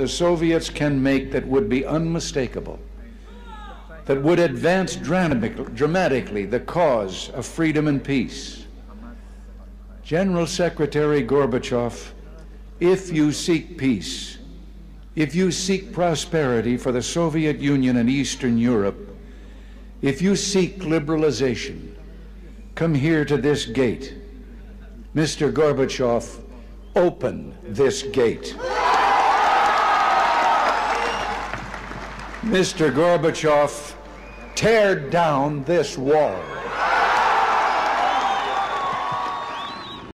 the Soviets can make that would be unmistakable, that would advance dramatically the cause of freedom and peace. General Secretary Gorbachev, if you seek peace, if you seek prosperity for the Soviet Union and Eastern Europe, if you seek liberalization, come here to this gate. Mr. Gorbachev, open this gate. Mr. Gorbachev, tear down this wall.